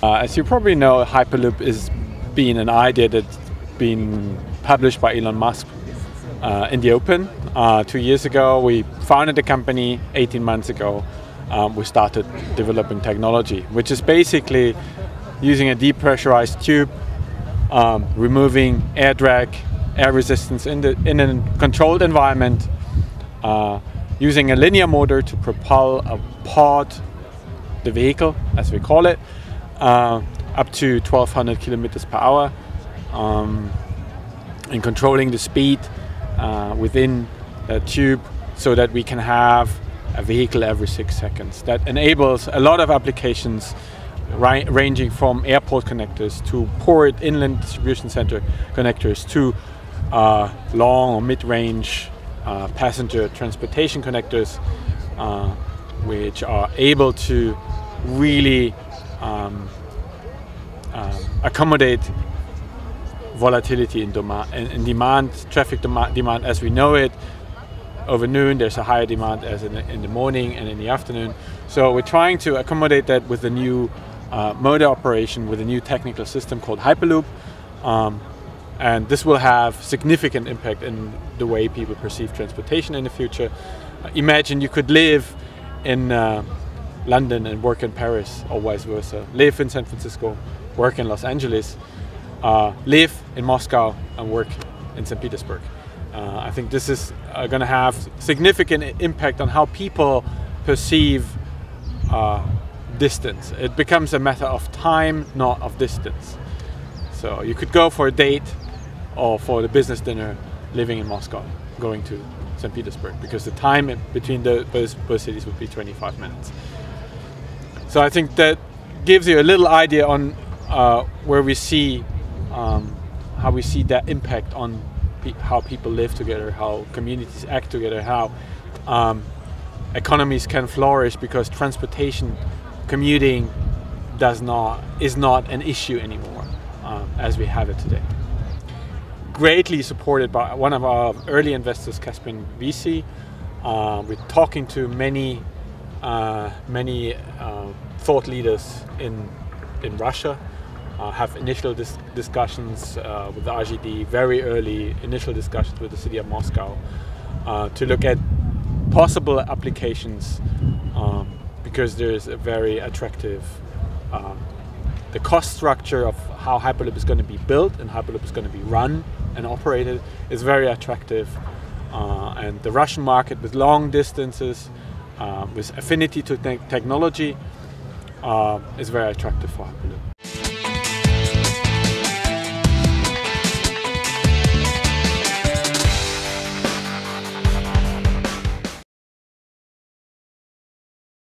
Uh, as you probably know, Hyperloop is being an idea that's been published by Elon Musk uh, in the open. Uh, two years ago, we founded the company. 18 months ago, um, we started developing technology, which is basically using a depressurized tube, um, removing air drag, air resistance in, the, in a controlled environment, uh, using a linear motor to propel a pod, the vehicle, as we call it, uh, up to 1200 kilometers per hour, um, and controlling the speed uh, within the tube so that we can have a vehicle every six seconds. That enables a lot of applications ranging from airport connectors to port inland distribution center connectors to uh, long or mid-range uh, passenger transportation connectors uh, which are able to really um, um, accommodate volatility in, demand, in, in demand, traffic demand, demand as we know it. Over noon, there's a higher demand as in the, in the morning and in the afternoon. So we're trying to accommodate that with the new uh, motor operation with a new technical system called Hyperloop. Um, and this will have significant impact in the way people perceive transportation in the future. Uh, imagine you could live in uh, London and work in Paris, or vice versa. Live in San Francisco, work in Los Angeles, uh, live in Moscow and work in St. Petersburg. Uh, I think this is uh, going to have significant impact on how people perceive uh, distance. It becomes a matter of time, not of distance. So you could go for a date or for the business dinner living in Moscow, going to St. Petersburg, because the time between both, both cities would be 25 minutes. So I think that gives you a little idea on uh, where we see um, how we see that impact on pe how people live together, how communities act together, how um, economies can flourish because transportation commuting does not is not an issue anymore um, as we have it today. Greatly supported by one of our early investors, Caspian VC. Uh, we're talking to many many uh, thought leaders in in Russia. Uh, have initial dis discussions uh, with the RGD, very early initial discussions with the city of Moscow uh, to look at possible applications um, because there's a very attractive uh, the cost structure of how Hyperloop is going to be built and Hyperloop is going to be run and operated is very attractive. Uh, and the Russian market with long distances, uh, with affinity to te technology, uh, is very attractive for Hyperloop.